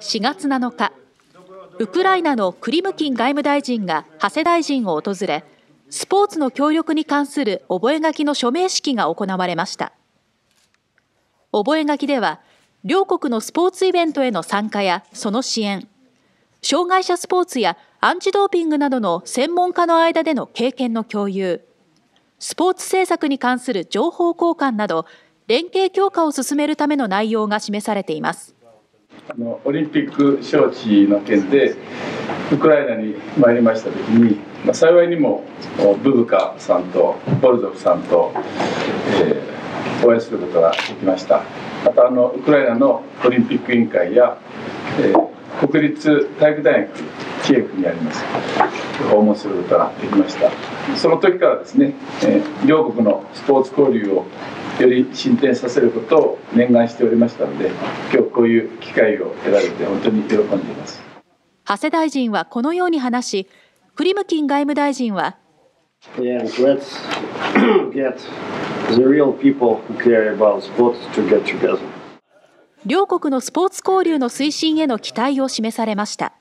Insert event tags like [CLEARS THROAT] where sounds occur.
4月7日ウクライナのクリムキン外務大臣が長谷大臣を訪れスポーツの協力に関する覚書の署名式が行われました。覚書では両国のスポーツイベントへの参加やその支援障害者スポーツやアンチドーピングなどの専門家の間での経験の共有スポーツ政策に関する情報交換など連携強化を進めるための内容が示されています。あのオリンピック招致の件でウクライナに参りました時に、まあ、幸いにもブブカさんとボルゾフさんと、えー、お会いすることができました。またあのウクライナのオリンピック委員会や、えー、国立体育大学キエフにあります訪問することができました。その時からですね、えー、両国のスポーツ交流をより進展させることを念願しておりましたので今日こういう機会を得られて本当に喜んでいます長谷大臣はこのように話しクリムキン外務大臣は Yeah, let's [CLEARS THROAT] get the real people who care about sports to get together. 両国のスポーツ交流の推進への期待を示されました。